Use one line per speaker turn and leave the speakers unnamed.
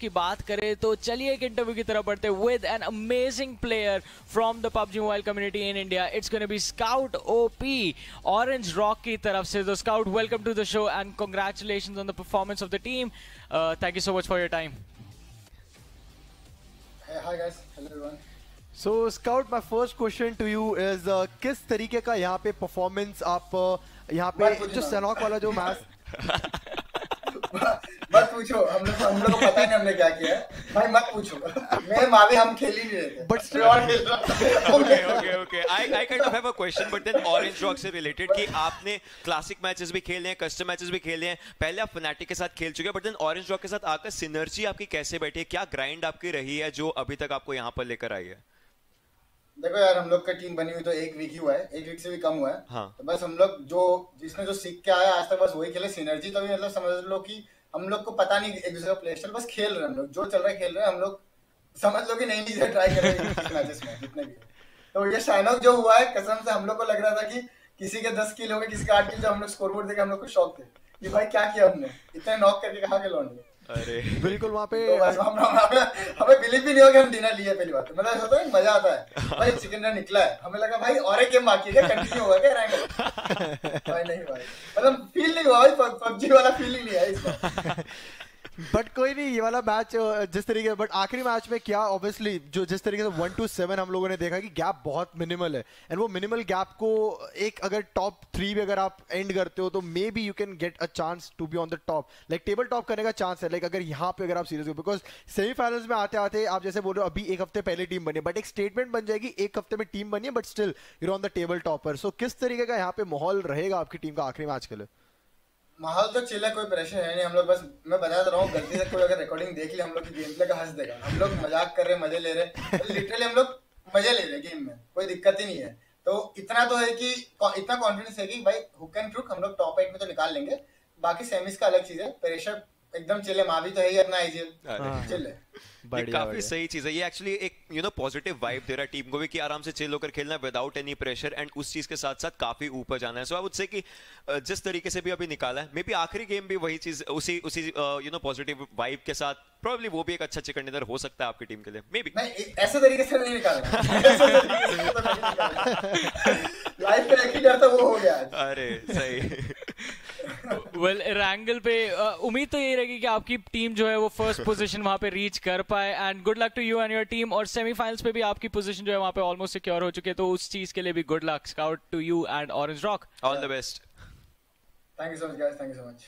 की बात करें तो चलिए एक इंटरव्यू की तरफ़ बढ़ते with an amazing player from the PUBG mobile community in India it's gonna be scout OP orange rock की तरफ़ से. तो scout welcome to the show and congratulations on the performance of the team thank you so much for your time
Hi guys, hello everyone.
So scout my first question to you is किस तरीके का यहाँ पे performance आप uh, यहाँ पे जो सनॉक वाला जो मैच
मत पूछो हम लोग हम लोग को पता नहीं हमने क्या किया है। भाई मत पूछो। मैं मावे हम खेल ही नहीं रहे और खेल रहा
okay, okay, okay. I, I kind of have a question, but then Orange Rock से related कि आपने क्लासिक मैचेस भी खेले हैं कस्टम मैचेस भी खेले हैं। पहले आप फनाटिक के साथ खेल चुके हैं बट देन ऑरेंज रॉक के साथ आकर सिनर्जी आपकी कैसे बैठी है? क्या ग्राइंड आपकी रही है जो अभी तक आपको यहाँ पर लेकर आई है?
देखो यार हम लोग का टीम बनी हुई तो एक वीक ही हुआ है एक वीक से भी कम हुआ है।
हाँ।
तो बस हम लोग जो जिसने जो सीख के आया आज तक बस वही खेले। सिनर्जी तो भी मतलब समझ लो कि हम लोग को पता नहीं एक दूसरे का प्ले स्टाइल बस खेल रहे हैं हम लोग। जो चल रहा है खेल रहे हैं हम लोग समझ लो कि नई चीज़ें ट्राई कर रहे हैं मैचेस में जितने भी तो ये शाइनॉक जो हुआ है कसम से हम लोग को लग रहा था कि किसी के दस किल हो गए किसी के आठ किल जो हम लोग स्कोर बोर्ड देखे हम लोग को शौक थे कि भाई क्या किया हमने? इतने नॉक करके कहा के लौंडे
अरे।
बिल्कुल वहाँ पे
तो हम हम हमें हमें बिलीव भी नहीं हो गया हम डिनर लिए पहली बात। मतलब ऐसा होता मज़ा आता है। भाई चिकन डिनर निकला है। हमें लगा भाई और एक गेम बाकी है कंटिन्यू होगा क्या रैंक भाई नहीं भाई। मतलब फील नहीं हुआ भाई पबजी वाला फीलिंग नहीं है इसमें।
बट कोई नहीं, ये वाला मैच जिस तरीके बट आखिरी मैच में क्या ऑब्वियसली जो जिस तरीके से वन टू सेवन हम लोगों ने देखा कि गैप बहुत मिनिमल है। एंड वो मिनिमल गैप को एक अगर टॉप थ्री भी अगर आप एंड करते हो तो may be you can get a chance to be on the top like table top करने का चांस है लाइक अगर यहाँ पे अगर आप सीरियस हो बिकॉज़ सेमीफाइनल्स में आते आते आप जैसे बोल रहे हो, अभी एक हफ़्ते पहले टीम बनी बट एक स्टेटमेंट बन जाएगी, एक हफ़्ते में टीम बनी है but still you're on the table topper so किस तरीके का यहाँ पे माहौल रहेगा आपकी टीम का आखिरी मैच के लिए?
माहौल तो चिल है, कोई प्रेशर है नहीं, हम लोग बस, मैं बता रहा हूँ, गलती से कोई अगर रिकॉर्डिंग देख ले, हम लोग की गेम प्ले का हंस देगा। हम लोग मज़ाक कर रहे, मज़े ले रहे लिटरली हम लोग मज़े ले रहे गेम में, कोई दिक्कत ही नहीं है। तो इतना तो है कि, इतना कॉन्फिडेंस है कि भाई हुक एंड फ्रुक हम लोग टॉप एट में तो निकाल लेंगे, बाकी सेमीज का अलग चीज़ है प्रेशर एकदम चिल है मावी तो है ही अपना आईजीएल
अरे।
चिल है
ये काफ़ी सही चीज़ है। ये एक्चुअली एक यू नो पॉजिटिव वाइब दे रहा है टीम को भी कि आराम से चिल होकर खेलना विदाउट एनी प्रेशर एंड उस चीज़ के साथ साथ काफ़ी ऊपर जाना है। सो आई वुड से कि जिस तरीके से भी अभी निकाला है मे बी आखिरी गेम भी वही चीज़ उसी उसी यू नो पॉजिटिव वाइब के साथ प्रोबेबली वो भी एक अच्छा चिकन डिनर हो सकता है आपकी टीम के लिए। मे बी
ऐसे तरीके से नहीं से तो लाइफ में एक डर था वो हो गया।
अरे सही।
वेल रैंगल पे uh, उम्मीद तो यही रहेगी कि आपकी टीम जो है वो फ़र्स्ट पोजीशन वहाँ पे रीच कर पाए and good luck to you and your team और सेमीफाइनल्स पे भी आपकी पोजीशन जो है वहाँ पे ऑलमोस्ट सिक्योर हो चुके हैं, तो उस चीज़ के लिए भी good luck scout to you and orange rock
all the best
thank you so much guys thank you so much